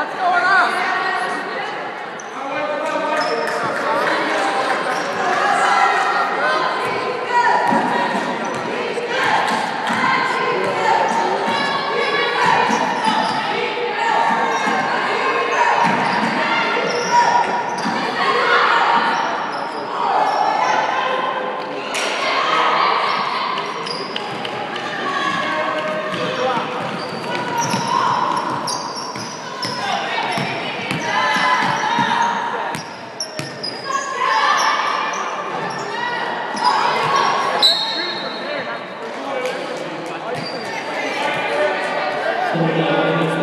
What's going on? Amen.